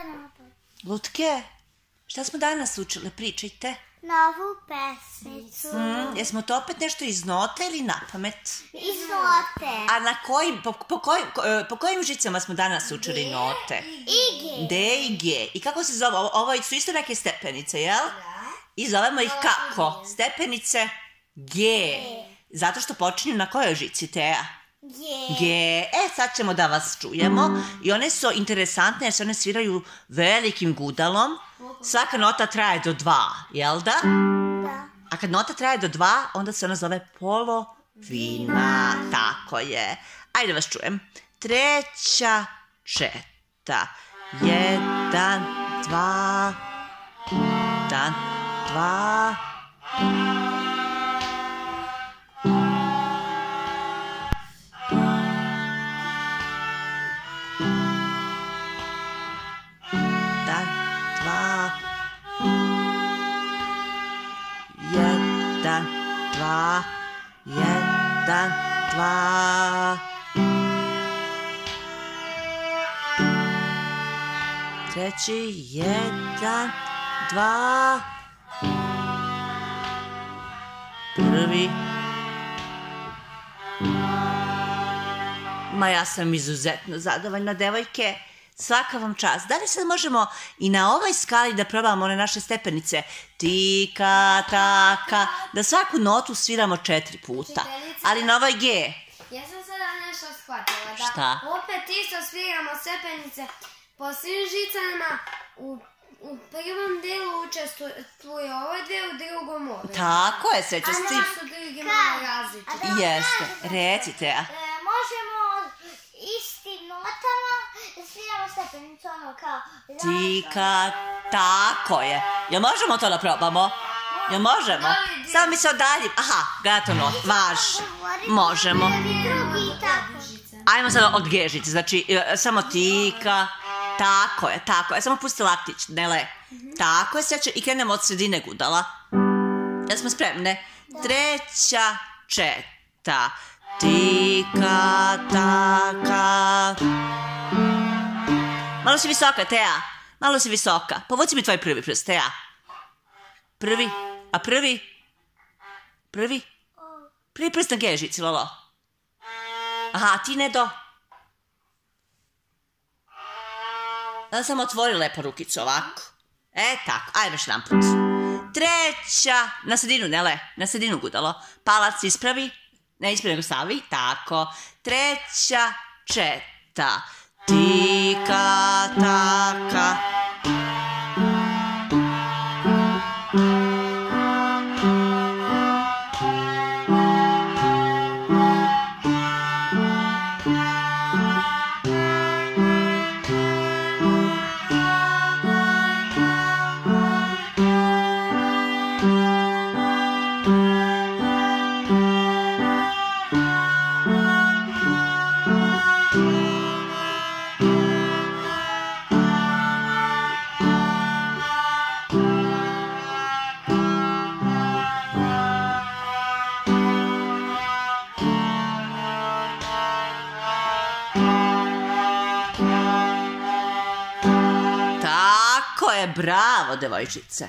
padne na pamet? Lutke, šta smo danas učile? Pričajte. Novu pesmicu. Mm, jesmo to opet nešto iz nota ili na pamet? Iz note. A na kojim, po, po, kojim, ko- e, po kojim žicama smo danas učili note? Ige. D i G. I kako se zove? Ovo, su isto neke stepenice, jel? I zovemo ih kako? Stepenice G. Zato što počinju na kojoj žici, Teja? Ge. G. E, sad ćemo da vas čujemo. I one su interesantne jer se one sviraju velikim gudalom. Svaka nota traje do dva, jel da? Da. A kad nota traje do dva, onda se ona zove polovina. Tako je. Ajde da vas čujem. Treća četa. Jedan, dva, jedan, dva. Jedan, dva, jedan, dva. Treći, jedan, dva. Prvi. Ma ja sam izuzetno zadovoljna, devojke. Svaka vam čast. Da li sad možemo i na ovoj skali da probamo one naše stepenice? Tika, taka. Da svaku notu sviramo četiri puta. Ali na ovoj G. Ja sam sada nešto shvatila, da Šta? opet isto sviramo stepenice po svim žicama, u, u prvom delu učestvuje ove dve, u drugom ove. Tako je, sećaš A ti? možda su drugi malo različiti. A da Jeste. Recite, a? E, možemo istim notama da sviramo stepenicu ono kao... Tika, tako je. Jel možemo to da probamo? Jel možemo? Samo mi se odaljim. Aha, gatono, vaš. Možemo. Ajmo sad od gežice, znači e, samo tika, tako je, tako je, samo pusti laktić, Nele. Tako je, sad će, i krenemo od sredine gudala. Jel smo spremne? Treća četa, tika, taka. Malo si visoka, Teja, malo si visoka. Povuci mi tvoj prvi prst, Teja. Prvi, a prvi? Prvi? Prvi prst na gežici, Lolo. Aha, ti ne do. Da sam otvori lepo rukicu ovako. E, tako. Ajde još jedan put. Treća. Na sredinu, Nele. Na sredinu gudalo. Palac ispravi. Ne ispravi, nego stavi. Tako. Treća četa. Tika, bravo, devojčice.